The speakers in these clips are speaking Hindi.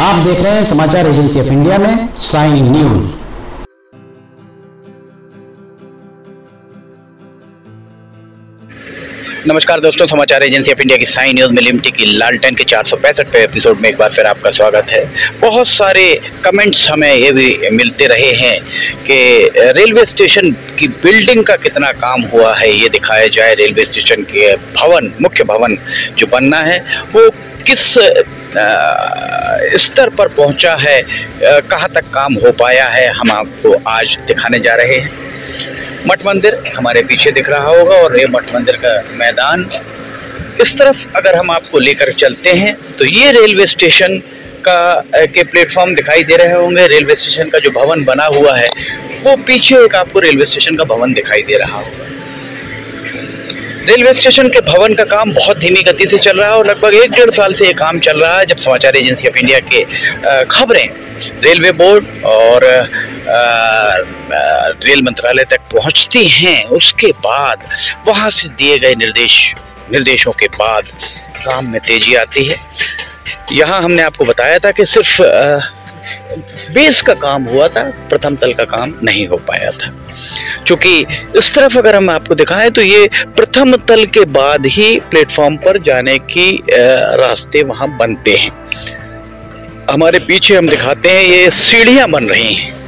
आप देख रहे हैं समाचार एजेंसी ऑफ़ इंडिया में साइन न्यूज़। नमस्कार दोस्तों, समाचार एजेंसी ऑफ़ इंडिया की साई न्यूज़ में लिमिटेड की लालटेन के चार पे एपिसोड में एक बार फिर आपका स्वागत है। बहुत सारे कमेंट्स हमें ये भी मिलते रहे हैं कि रेलवे स्टेशन की बिल्डिंग का कितना काम हुआ है, ये दिखाया जाए। रेलवे स्टेशन के भवन, मुख्य भवन जो बनना है, वो किस स्तर पर पहुँचा है कहाँ तक काम हो पाया है, हम आपको आज दिखाने जा रहे हैं। मठ मंदिर हमारे पीछे दिख रहा होगा और ये मठ मंदिर का मैदान। इस तरफ़ अगर हम आपको लेकर चलते हैं तो ये रेलवे स्टेशन का के प्लेटफॉर्म दिखाई दे रहे होंगे। रेलवे स्टेशन का जो भवन बना हुआ है, वो पीछे एक आपको रेलवे स्टेशन का भवन दिखाई दे रहा होगा। रेलवे स्टेशन के भवन का काम बहुत धीमी गति से चल रहा है और लगभग एक डेढ़ साल से ये काम चल रहा है। जब समाचार एजेंसी ऑफ़ इंडिया के खबरें रेलवे बोर्ड और रेल मंत्रालय तक पहुँचती हैं, उसके बाद वहाँ से दिए गए निर्देश, निर्देशों के बाद काम में तेज़ी आती है। यहाँ हमने आपको बताया था कि सिर्फ़ बेस का काम हुआ था, प्रथम तल का काम नहीं हो पाया था। क्योंकि इस तरफ़ अगर हम आपको दिखाएँ तो ये प्रथम तल के बाद ही प्लेटफॉर्म पर जाने की रास्ते वहाँ बनते हैं। हमारे पीछे हम दिखाते हैं, ये सीढ़ियाँ बन रही हैं।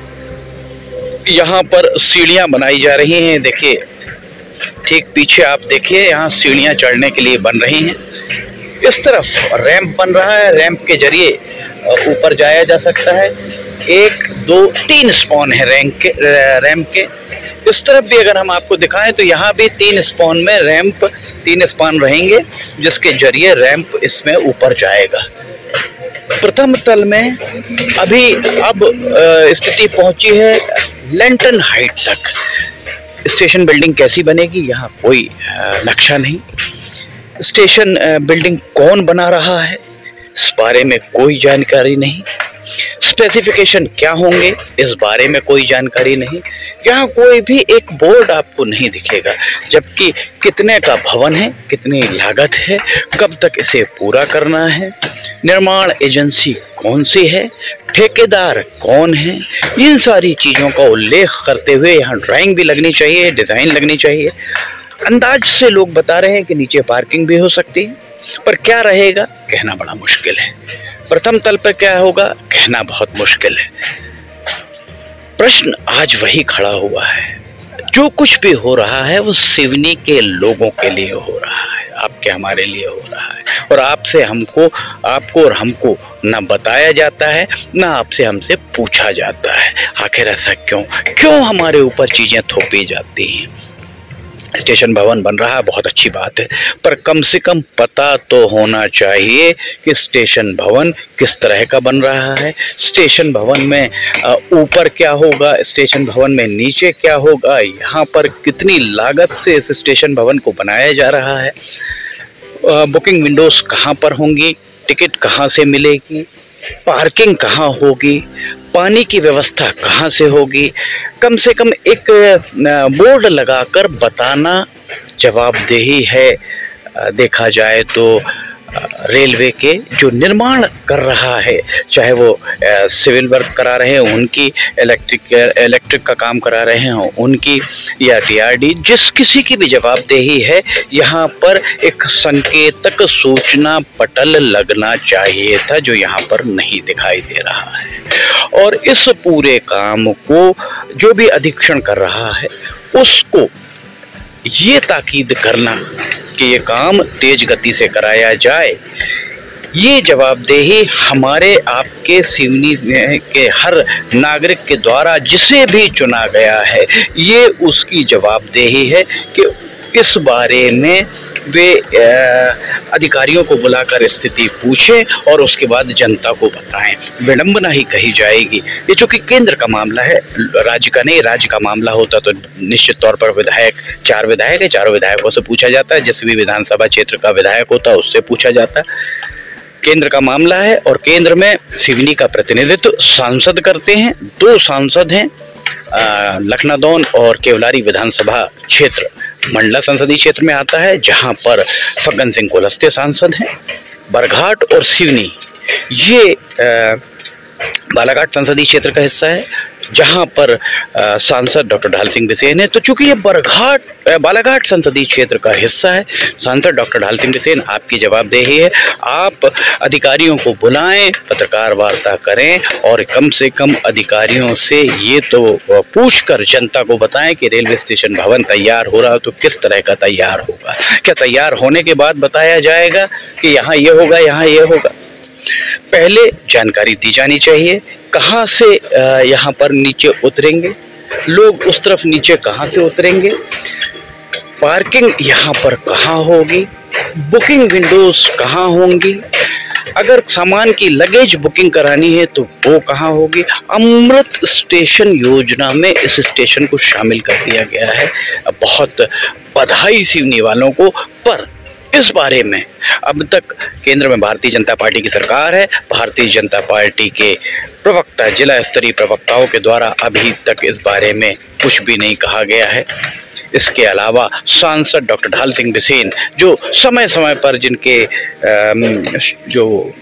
यहाँ पर सीढ़ियाँ बनाई जा रही हैं, देखिए। ठीक पीछे आप देखिए, यहाँ सीढ़ियाँ चढ़ने के लिए बन रही हैं। इस तरफ़ रैंप बन रहा है रैंप के ज़रिए ऊपर जाया जा सकता है। एक, दो, तीन स्पॉन है रैंक के रैंप के। इस तरफ़ भी अगर हम आपको दिखाएँ तो यहाँ भी तीन स्पॉन में रैंप, तीन स्पॉन रहेंगे, जिसके ज़रिए रैंप इसमें ऊपर जाएगा। प्रथम तल में अभी अब स्थिति पहुँची है लेंटन हाइट तक। स्टेशन बिल्डिंग कैसी बनेगी? यहाँ कोई नक्शा नहीं। स्टेशन बिल्डिंग कौन बना रहा है? इस बारे में कोई जानकारी नहीं। स्पेसिफिकेशन क्या होंगे? इस बारे में कोई जानकारी नहीं। यहाँ कोई भी एक बोर्ड आपको नहीं दिखेगा, जबकि कितने का भवन है, कितनी लागत है, कब तक इसे पूरा करना है, निर्माण एजेंसी कौन सी है, ठेकेदार कौन है, इन सारी चीज़ों का उल्लेख करते हुए यहाँ ड्राइंग भी लगनी चाहिए डिज़ाइन लगनी चाहिए। अंदाज से लोग बता रहे हैं कि नीचे पार्किंग भी हो सकती है, पर क्या रहेगा, कहना बड़ा मुश्किल है। प्रथम तल पर क्या होगा? कहना बहुत मुश्किल है। प्रश्न आज वही खड़ा हुआ है। जो कुछ भी हो रहा है, वो सिवनी के लोगों के लिए हो रहा है। आपके, हमारे लिए हो रहा है। और आपसे हमको, आपको और हमको ना बताया जाता है, ना आपसे हमसे पूछा जाता है। आखिर ऐसा क्यों? क्यों हमारे ऊपर चीज़ें थोपी जाती हैं? स्टेशन भवन बन रहा है बहुत अच्छी बात है। पर कम से कम पता तो होना चाहिए कि स्टेशन भवन किस तरह का बन रहा है। स्टेशन भवन में ऊपर क्या होगा, स्टेशन भवन में नीचे क्या होगा, यहाँ पर कितनी लागत से इस स्टेशन भवन को बनाया जा रहा है। बुकिंग विंडोज़ कहाँ पर होंगी, टिकट कहाँ से मिलेगी, पार्किंग कहाँ होगी पानी की व्यवस्था कहाँ से होगी? कम से कम एक बोर्ड लगाकर बताना जवाबदेही है। देखा जाए तो रेलवे के जो निर्माण कर रहा है, चाहे वो सिविल वर्क करा रहे हैं, उनकी इलेक्ट्रिक इलेक्ट्रिक का काम करा रहे हैं, उनकी या डीआरडी जिस किसी की भी जवाबदेही है, यहाँ पर एक संकेतक सूचना पटल लगना चाहिए था, जो यहाँ पर नहीं दिखाई दे रहा है। और इस पूरे काम को जो भी अधीक्षण कर रहा है, उसको ये ताकीद करना कि ये काम तेज गति से कराया जाए। ये जवाबदेही हमारे आपके सिवनी के हर नागरिक के द्वारा जिसे भी चुना गया है, ये उसकी जवाबदेही है कि इस बारे में वे अधिकारियों को बुलाकर स्थिति पूछें और उसके बाद जनता को बताएँ। विडंबना ही कही जाएगी। ये चूँकि केंद्र का मामला है, राज्य का नहीं, राज्य का मामला होता तो निश्चित तौर पर विधायक, चार विधायक है, चारों विधायकों से पूछा जाता है, जिस भी विधानसभा क्षेत्र का विधायक होता उससे पूछा जाता केंद्र का मामला है और केंद्र में सिवनी का प्रतिनिधित्व सांसद करते हैं, दो सांसद हैं लखनादौन और केवलारी विधानसभा क्षेत्र, मंडला संसदीय क्षेत्र में आता है, जहाँ पर फग्गन सिंह कोलस्ते सांसद हैं, बरघाट और सिवनी। ये बालाघाट संसदीय क्षेत्र का हिस्सा है जहाँ पर सांसद डॉक्टर ढाल सिंह बिसेन है तो चूँकि ये बरघाट बालाघाट संसदीय क्षेत्र का हिस्सा है, सांसद डॉक्टर ढाल सिंह बिसेन आपकी जवाबदेही है। आप अधिकारियों को बुलाएँ, पत्रकार वार्ता करें और कम से कम अधिकारियों से ये तो पूछ कर जनता को बताएँ कि रेलवे स्टेशन भवन तैयार हो रहा हो तो किस तरह का तैयार होगा। क्या तैयार होने के बाद बताया जाएगा कि यहाँ ये होगा, यहाँ ये होगा? पहले जानकारी दी जानी चाहिए कहाँ से यहाँ पर नीचे उतरेंगे? लोग उस तरफ़ नीचे कहाँ से उतरेंगे? पार्किंग यहाँ पर कहाँ होगी? बुकिंग विंडोज़ कहाँ होंगी? अगर सामान की लगेज बुकिंग करानी है तो वो कहाँ होगी? अमृत स्टेशन योजना में इस स्टेशन को शामिल कर दिया गया है। बहुत बधाई सिवनी वालों को, पर इस बारे में अब तक केंद्र में भारतीय जनता पार्टी की सरकार है। भारतीय जनता पार्टी के प्रवक्ता, जिला स्तरीय प्रवक्ताओं के द्वारा अभी तक इस बारे में कुछ भी नहीं कहा गया है। इसके अलावा सांसद डॉक्टर ढाल सिंह बिसेन, जो समय समय पर जिनके जो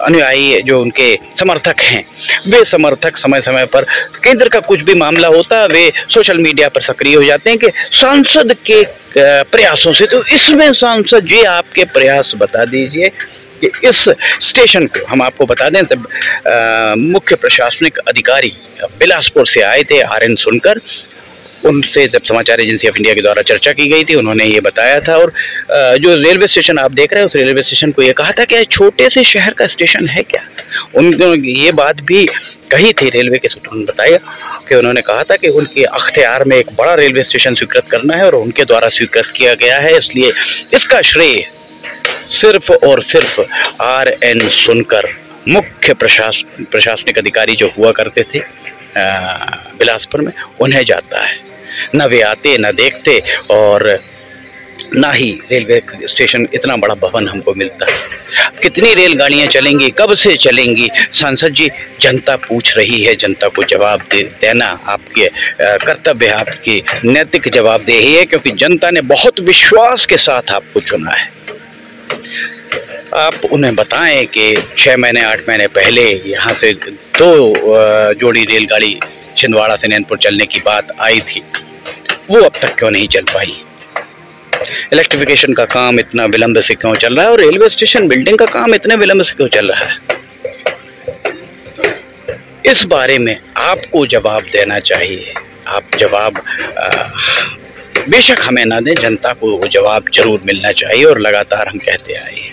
अनुयायी जो उनके समर्थक हैं, वे समर्थक समय समय पर केंद्र का कुछ भी मामला होता है वे सोशल मीडिया पर सक्रिय हो जाते हैं कि सांसद के प्रयासों से तो इसमें सांसद जी आपके प्रयास बता दीजिए कि इस स्टेशन को हम आपको बता दें सब मुख्य प्रशासनिक अधिकारी बिलासपुर से आए थे आर एन सुनकर, उनसे जब समाचार एजेंसी ऑफ़ इंडिया के द्वारा चर्चा की गई थी, उन्होंने ये बताया था और जो रेलवे स्टेशन आप देख रहे हैं, उस रेलवे स्टेशन को ये कहा था कि छोटे से शहर का स्टेशन है क्या? उन्होंने ये बात भी कही थी रेलवे के सूत्रों ने बताया कि उन्होंने कहा था कि उनके अख्तियार में एक बड़ा रेलवे स्टेशन स्वीकृत करना है और उनके द्वारा स्वीकृत किया गया है, इसलिए इसका श्रेय सिर्फ़ और सिर्फ़ आर एन सुनकर मुख्य प्रशासन प्रशासनिक अधिकारी जो हुआ करते थे बिलासपुर में, उन्हें जाता है। न वे आते, न देखते और ना ही रेलवे स्टेशन इतना बड़ा भवन हमको मिलता है। कितनी रेलगाड़ियाँ चलेंगी, कब से चलेंगी? सांसद जी, जनता पूछ रही है, जनता को जवाब दे, देना आपके कर्तव्य है आपकी नैतिक जवाबदेही है, क्योंकि जनता ने बहुत विश्वास के साथ आपको चुना है। आप उन्हें बताएँ कि छः महीने, आठ महीने पहले यहाँ से दो जोड़ी रेलगाड़ी छिंदवाड़ा से नैनपुर चलने की बात आई थी। वो अब तक क्यों नहीं चल पाई? इलेक्ट्रिफिकेशन का काम इतना विलंब से क्यों चल रहा है और रेलवे स्टेशन बिल्डिंग का काम इतने विलंब से क्यों चल रहा है? इस बारे में आपको जवाब देना चाहिए। आप जवाब बेशक हमें ना दें, जनता को जवाब ज़रूर मिलना चाहिए और लगातार हम कहते आए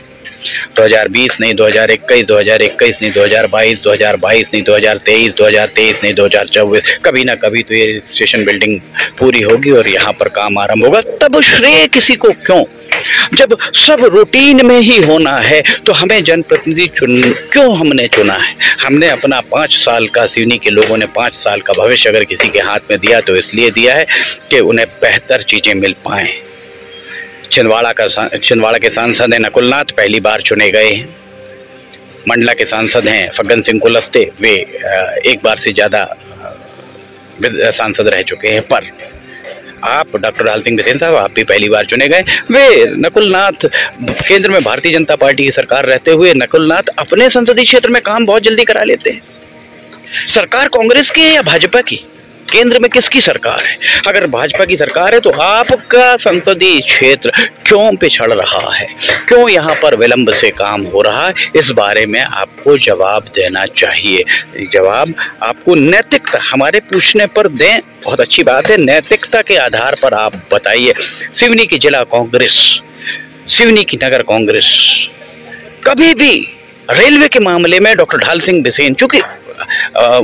2020 नहीं 2021 2021 नहीं 2022 2022 नहीं 2023 2023 नहीं 2024 कभी ना कभी तो ये स्टेशन बिल्डिंग पूरी होगी और यहाँ पर काम आरंभ होगा। तब श्रेय किसी को क्यों? जब सब रूटीन में ही होना है तो हमें जनप्रतिनिधि चुन, क्यों हमने चुना है? हमने अपना पाँच साल का, सिवनी के लोगों ने पाँच साल का भविष्य अगर किसी के हाथ में दिया तो इसलिए दिया है कि उन्हें बेहतर चीज़ें मिल पाएँ। छिंदवाड़ा का छिंदवाड़ा के सांसद हैं नकुलनाथ, पहली बार चुने गए हैं। मंडला के सांसद हैं फग्गन सिंह कुलस्ते, वे एक बार से ज़्यादा सांसद रह चुके हैं। पर आप, डॉक्टर लाल सिंह बिसेन साहब, आप भी पहली बार चुने गए। वे, नकुलनाथ, केंद्र में भारतीय जनता पार्टी की सरकार रहते हुए नकुलनाथ अपने संसदीय क्षेत्र में काम बहुत जल्दी करा लेते हैं। सरकार कांग्रेस की है या भाजपा की? केंद्र में किसकी सरकार है? अगर भाजपा की सरकार है तो आपका संसदीय क्षेत्र क्यों पिछड़ रहा है? क्यों यहाँ पर विलंब से काम हो रहा है? इस बारे में आपको जवाब देना चाहिए। जवाब आपको नैतिकता, हमारे पूछने पर दें। बहुत अच्छी बात है, नैतिकता के आधार पर आप बताइए। सिवनी की जिला कांग्रेस, सिवनी की नगर कांग्रेस, कभी भी रेलवे के मामले में डॉक्टर ढाल सिंह बिसेन, चूँकि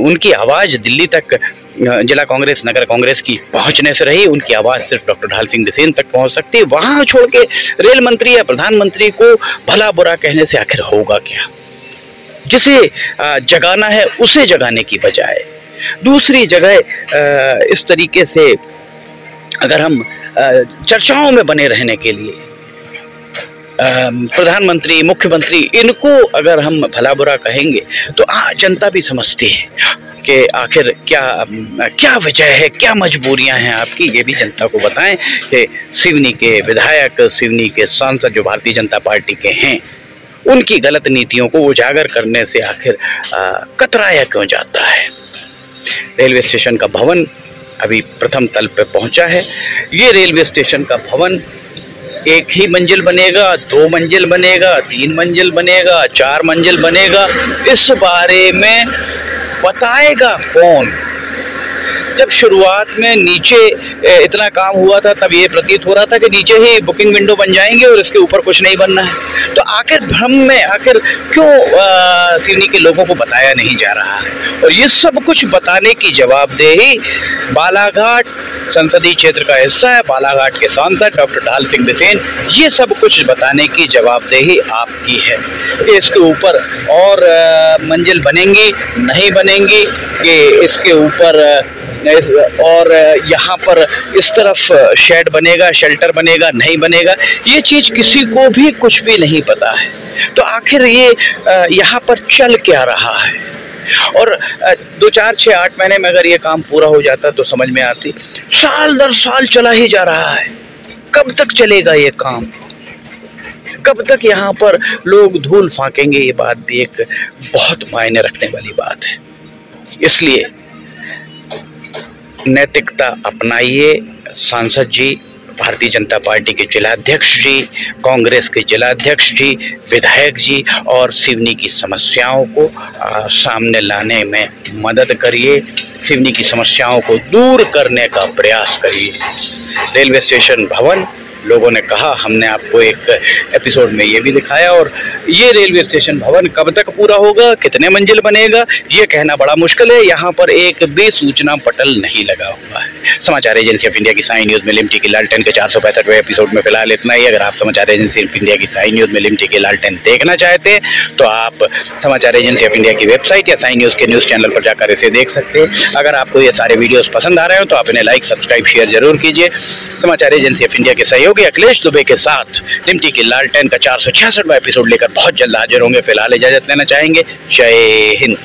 उनकी आवाज़ दिल्ली तक जिला कांग्रेस, नगर कांग्रेस की पहुँचने से रही। उनकी आवाज़ सिर्फ़ डॉक्टर ढाल सिंह बिसेन तक पहुँच सकती। वहाँ छोड़ के रेल मंत्री या प्रधानमंत्री को भला बुरा कहने से आखिर होगा क्या? जिसे जगाना है, उसे जगाने की बजाय। दूसरी जगह इस तरीके से अगर हम चर्चाओं में बने रहने के लिए प्रधानमंत्री, मुख्यमंत्री, इनको अगर हम भला बुरा कहेंगे तो आ, जनता भी समझती है कि आखिर क्या क्या वजह है, क्या मजबूरियाँ हैं आपकी, ये भी जनता को बताएँ कि सिवनी के विधायक, सिवनी के सांसद जो भारतीय जनता पार्टी के हैं, उनकी गलत नीतियों को उजागर करने से आखिर कतराया क्यों जाता है? रेलवे स्टेशन का भवन अभी प्रथम तल पर पहुँचा है। ये रेलवे स्टेशन का भवन एक ही मंजिल बनेगा, दो मंजिल बनेगा, तीन मंजिल बनेगा, चार मंजिल बनेगा। इस बारे में बताएगा कौन? जब शुरुआत में नीचे इतना काम हुआ था, तब ये प्रतीत हो रहा था कि नीचे ही बुकिंग विंडो बन जाएँगे और इसके ऊपर कुछ नहीं बनना है। तो आखिर भ्रम में, आखिर क्यों सिवनी के लोगों को बताया नहीं जा रहा है? और ये सब कुछ बताने की जवाबदेही बालाघाट संसदीय क्षेत्र का हिस्सा है, बालाघाट के सांसद डॉक्टर ढाल सिंह बिसेन। ये सब कुछ बताने की जवाबदेही आपकी है कि इसके ऊपर और मंजिल बनेंगी, नहीं बनेंगी, कि इसके ऊपर और यहाँ पर इस तरफ़ शेड बनेगा शेल्टर बनेगा, नहीं बनेगा, ये चीज़ किसी को भी कुछ भी नहीं पता है। तो आखिर ये यहाँ पर चल क्या रहा है? और दो चार, छः, आठ महीने में अगर ये काम पूरा हो जाता तो समझ में आती, साल दर साल चला ही जा रहा है। कब तक चलेगा ये काम? कब तक यहाँ पर लोग धूल फाकेंगे, ये बात भी एक बहुत मायने रखने वाली बात है। इसलिए नैतिकता अपनाइए। सांसद जी भारतीय जनता पार्टी के जिलाध्यक्ष जी कांग्रेस के जिलाध्यक्ष जी विधायक जी और सिवनी की समस्याओं को आ, सामने लाने में मदद करिए। सिवनी की समस्याओं को दूर करने का प्रयास करिए। रेलवे स्टेशन भवन लोगों ने कहा, हमने आपको एक एपिसोड में ये भी दिखाया और ये रेलवे स्टेशन भवन कब तक पूरा होगा, कितने मंजिल बनेगा, ये कहना बड़ा मुश्किल है। यहाँ पर एक भी सूचना पटल नहीं लगा हुआ है। समाचार एजेंसी ऑफ़ इंडिया की साई न्यूज़ में लिमटी की लालटेन के चार सौ पैंसठवें एपिसोड में फ़िलहाल इतना ही। अगर आप समाचार एजेंसी ऑफ़ इंडिया की साई न्यूज़ में लिमटी की लालटेन देखना चाहते हैं तो आप समाचार एजेंसी ऑफ़ इंडिया की वेबसाइट या साई न्यूज़ के न्यूज़ चैनल पर जाकर इसे देख सकते हैं। अगर आपको ये सारे वीडियोज़ पसंद आ रहे हो तो आप इन्हें लाइक, सब्सक्राइब, शेयर ज़रूर कीजिए। समाचार एजेंसी ऑफ़ इंडिया के सहयोग सहयोगी अखिलेश दुबे के साथ। निमटी की लालटेन का चार सौ एपिसोड लेकर बहुत जल्द हाजिर होंगे। फ़िलहाल इजाज़त लेना चाहेंगे। जय हिंद।